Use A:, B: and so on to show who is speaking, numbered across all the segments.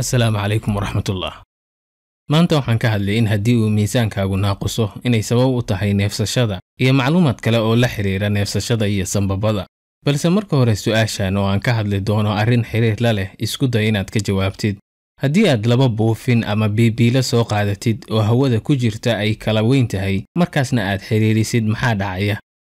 A: assalaamu calaykum waraxmatullah maanta waxaan ka hadlay in haddii uu miisaankaagu naaquso inay sabab u tahay neefsashada iyo macluumaad kale oo la xidhiira neefsashada iyo sambabada. Balse marka hore su'aashan oo aan ka hadli doono arrin xiriir la leh isku day inaad ka jawaabtid. Haddii aad laba buufin ama biibiilo soo qaadatid oo hawada ku jirta ay kala weyn tahay markaasna aad xidhiirisid maxaa dhacaya?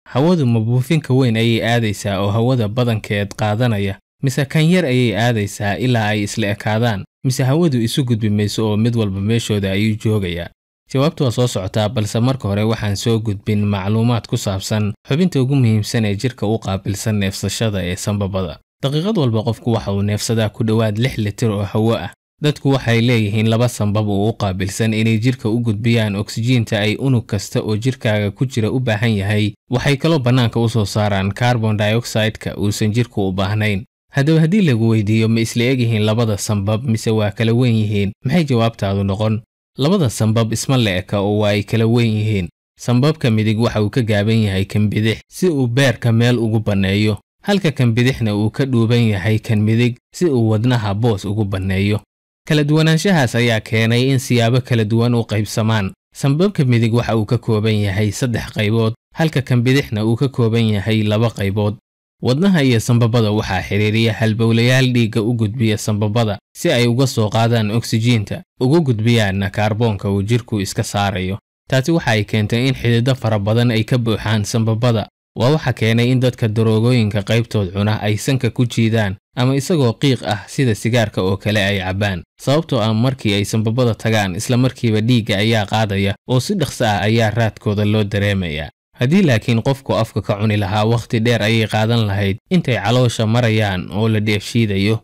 A: Hawadu ma buufinka weyn ayay aadaysaa oo hawada badankeed qaadanaya mise kan yar ayay aadaysaa ilaa ay isla ekaadaan mise hawadu isu gudbi mayso oo mid walba meeshooda ayuu joogayaa. Jawaabtu waa soo socotaa balse marka hore waxaan soo gudbin macluumaad ku saabsan xubinta ugu muhiimsan ee jirka u qaabilsan neefsashada ee sambabada. Daqiiqad walba qofku waxa uu neefsadaa ku dhowaad lix litir oo hawo ah. Dadku waxay leeyihiin laba sambab oo u qaabilsan inay jirka u gudbiyaan oksijiinta ay unug kasta oo jirkaaga ku jira u baahan yahay waxay kaloo bannaanka u soo saaraan carbon dioxide-ka uusan jirku u baahnayn haddaba haddii lagu weydiiyo ma isla egyihiin labada sambab mise waa kala weyn yihiin? Maxay jawaabtaadu noqon? Labada sambab isma la eka oo waa ay kala weyn yihiin. Sambabka midig waxa uu ka gaaban yahay kan bidix si uu beerka meel ugu banneeyo. Halka kan bidixna uu ka dhuuban yahay kan midig si uu wadnaha boos ugu banneeyo. Kala duwanaanshahaas ayaa keenay in siyaabo kala duwan u qaybsamaan. Sambabka midig waxa uu ka kooban yahay saddex qaybood halka kan bidixna uu ka kooban yahay laba qaybood wadnaha iyo sambabada waxaa xidhiiriya halbowlayaal dhiigga u gudbiya sambabada si ay uga soo qaadaan oksijiinta ugu gudbiyaanna kaarboonka uu jirku iska saarayo. Taasi waxa ay keentay in xididdo fara badan ay ka buuxaan sambabada. Waa waxa keenay in dadka daroogooyinka qaybtood cuna ay sanka ku jiidaan ama isagoo qiiq ah sida sigaarka oo kale ay cabbaan sababtoo ah markii ay sambabada tagaan isla markiiba dhiigga ayaa qaadaya oo si dhaqso ah ayaa raadkooda loo dareemayaa haddii laakiin qofku afka ka cuni lahaa wakhti dheer ayay qaadan lahayd intay caloosha marayaan oo la dheefshiidayo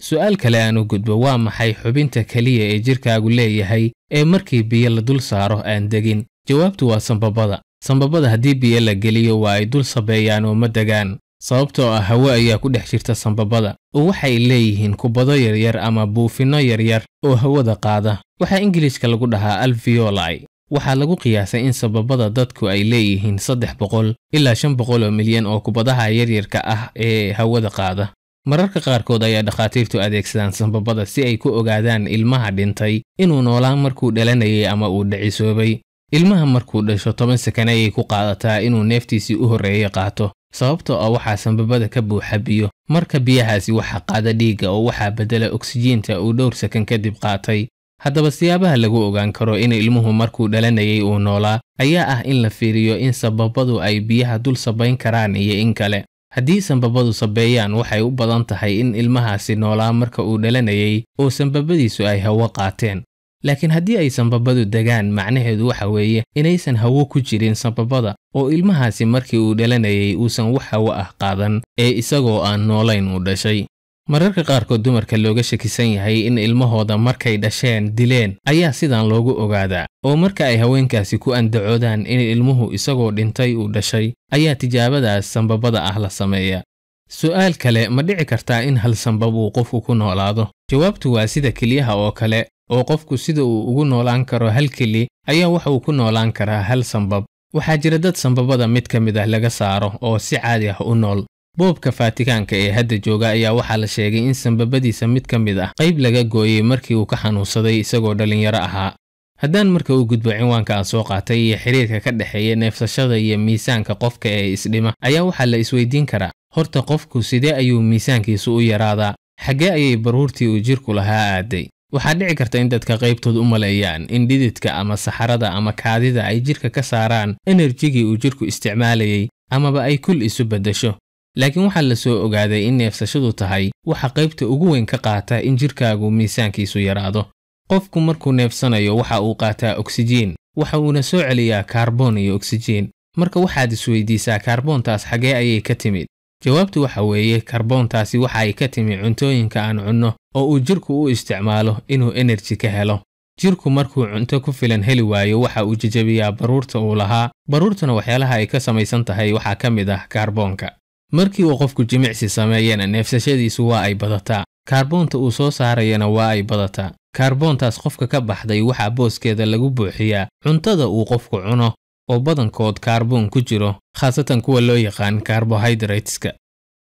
A: su'aal kale aan u gudbo waa maxay xubinta keliya ee jirkaagu leeyahay ee markii biyo la dul saaro aan degin? Jawaabtu waa sambabada. Sambabada haddii biyo la geliyo waa ay dul sabeeyaan oo ma degaan. Sababtoo ah hawo ayaa ku dhex jirta sambabada. Oo waxay leeyihiin kubado yaryar ama buufinno yaryar oo hawada qaada. Waxaa ingiliishka lagu dhahaa alveoli waxaa lagu qiyaasay in sababada dadku ay leeyihiin saddex boqol ilaa shan boqol oo milyan oo kubadaha yaryarka ah ee hawada qaada. Mararka qaarkood ayaa dhakhaatiirtu adeegsadaan sambabada si ay ku ogaadaan ilmaha dhintay inuu noolaan markuu dhalanayay ama uu dhicisoobay ilmaha markuu dhasho toban sakan ayay ku qaadataa inuu neeftiisii u horreeyey qaato sababtoo ah waxaa sambabada ka buuxa biyo. Marka biyahaasi waxaa qaada dhiigga oo waxaa beddela oksijiinta uu dhowr sakan kadib qaatay haddaba siyaabaha lagu ogaan karo in ilmuhu markuu dhalanayay uu noolaa ayaa ah in la fiiriyo in sababadu ay biyaha dul sabayn karaan iyo in kale. Haddii sambabadu sabeeyaan waxay u badan tahay in ilmahaasi noolaa marka uu dhalanayay oo sambabadiisu ay hawo qaateen. Laakiin haddii ay sambabadu degaan macnaheedu waxa weeye inaysan hawo ku jirin sambabada oo ilmahaasi markii uu dhalanayay uusan wax hawo ah qaadan ee isagoo aan noolayn uu dhashay mararka qaarkood dumarka looga shakisan yahay in ilmahooda markay dhasheen dileen ayaa sidan loogu ogaadaa. Oo marka ay haweenkaasi ku andacoodaan in ilmuhu isagoo dhintay uu dhashay ayaa tijaabadaas sambabada ah la sameeya su'aal kale ma dhici kartaa in hal sambab uu qofku ku noolaado? Jawaabtu waa sida keliyaha oo kale oo qofku sida uu ugu noolaan karo hal keli ayaa waxa uu ku noolaan karaa hal sambab. Waxaa jira dad sambabada mid ka mid ah laga saaro oo si caadi ah u nool boobka faatikaanka ee hadda jooga ayaa waxaa la sheegay in sambabadiisa mid ka mid ah qayb laga gooyey markii uu ka xanuunsaday isagoo dhallinyaro ahaa. Haddaan marka uu gudbo cinwaanka aan soo qaatay iyo xiriirka ka dhexeeya neefsashada iyo miisaanka qofka ee isdhima ayaa waxaa la isweydiin karaa horta qofku sidee ayuu miisaankiisu u yaraadaa? Xaggee ayay baruurtii uu jirku lahaa aaday waxaa dhici karta in dadka qaybtood u maleeyaan in dhididka ama saxarada ama kaadida ay jirka ka saaraan enerjigii uu jirku isticmaalayay amaba ay kul isu beddesho laakiin waxaa la soo ogaaday in neefsashadu tahay waxa qaybta ugu weyn ka qaata in jirkaagu miisaankiisu yaraado. Qofku markuu neefsanayo waxa uu qaataa oksijiin waxa uuna soo celiyaa kaarboon iyo oksijiin. Marka waxaad isweydiisaa kaarboontaas xaggee ayay ka timid. Jawaabtu waxa weeye kaarboontaasi waxa ay ka timi cuntooyinka aan cunno oo uu jirku u isticmaalo inuu enerji ka helo. Jirku markuu cunto ku filan heli waayo waxa uu jejebiyaa baruurta uu lahaa. Baruurtuna waxyaalaha ay ka samaysan tahay waxaa ka mid ah kaarboonka markii uu qofku jimicsi sameeyana neefsashadiisu waa ay badataa. Kaarboonta uu soo saarayana waa ay badataa. Kaarboontaas qofka ka baxday waxaa booskeeda lagu buuxiyaa. Cuntada uu qofku cuno oo badankood kaarboon ku jiro khaasatan kuwa loo yaqaan karbohaydrateska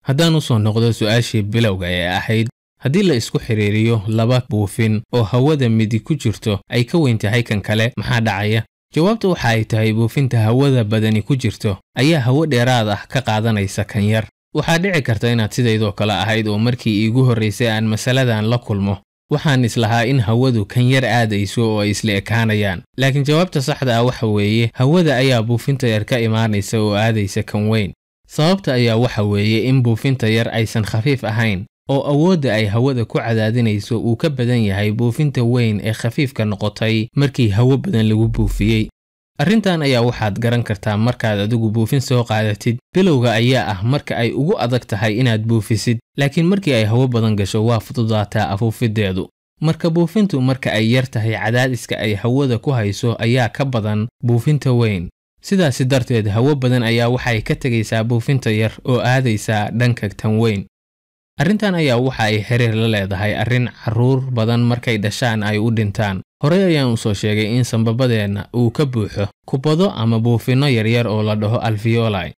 A: haddaan u soo noqdo su'aashii bilowga ee ahayd haddii la isku xidhiiriyo laba buufin oo hawada midi ku jirto ay ka weyn tahay kan kale maxaa dhacaya jawaabta waxa ay tahay buufinta hawada badani ku jirto. Ayaa hawo dheeraad ah ka qaadanaysa kan yar. Waxaa dhici karta inaad sidaydoo kale ahayd oo markii iigu horraysay aan masaladan la kulmo. Waxaan islahaa in hawadu kan yar aadayso oo ay isla ekaanayaan. Laakiin jawaabta saxda ah waxa weeye hawada ayaa buufinta yar ka imaanaysa oo aadaysa kan weyn. Sababta ayaa waxa weeye in buufinta yar aysan khafiif ahayn oo awoodda ay hawada ku cadaadinayso uu ka badan yahay buufinta weyn ee khafiifka noqotay markii hawo badan lagu buufiyey. Arrintan ayaa waxaad garan kartaa markaad adigu buufin soo qaadatid. Bilowga ayaa ah marka ay ugu adag tahay inaad buufisid laakiin markii ay hawo badan gasho waa fududaataa afuufiddeedu marka buufintu marka ay yar tahay cadaadiska ay hawada ku hayso ayaa ka badan buufinta weyn. Sidaasi darteed hawo badan ayaa waxay ka tegaysaa buufinta yar oo aadaysaa dhanka tan weyn arrintan ayaa waxa ay xiriir la leedahay arrin carruur badan markay dhashaan ay u dhintaan. Horey ayaan u soo sheegay in sambabadeenna uu ka buuxo kubado ama buufinno yaryar oo la dhaho alfiyolai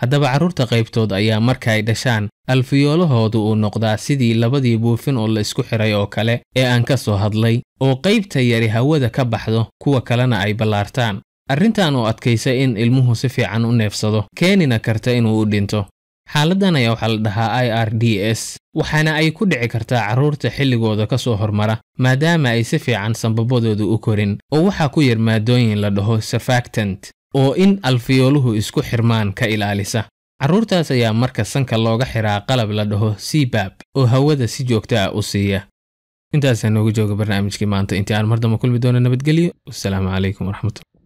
A: haddaba carruurta qaybtood ayaa marka ay dhashaan alfiyoolahoodu uu noqdaa sidii labadii buufin oo la isku xiray oo kale ee aan ka soo hadlay oo qaybta yari hawada ka baxdo kuwa kalena ay ballaartaan. Arrintan oo adkaysa in ilmuhu si fiican u neefsado keenina karta inuu u dhinto xaaladdan ayaa waxaa la dhahaa i r d s waxaana ay ku dhici kartaa carruurta xilligooda ka soo hormara maadaama ay si fiican sambabadooda u korin oo waxaa ku yar maadooyin la dhaho surfactant oo in alfiyooluhu isku xirmaan ka ilaalisa. Carruurtaas ayaa marka sanka looga xiraa qalab la dhaho cbab oo hawada si joogta ah u siiya. Intaasaa noogu jooga barnaamijkii maanta intii aan mar damba kulmi doono nabadgelyo. Wasalaamu calaykum waraxmatullah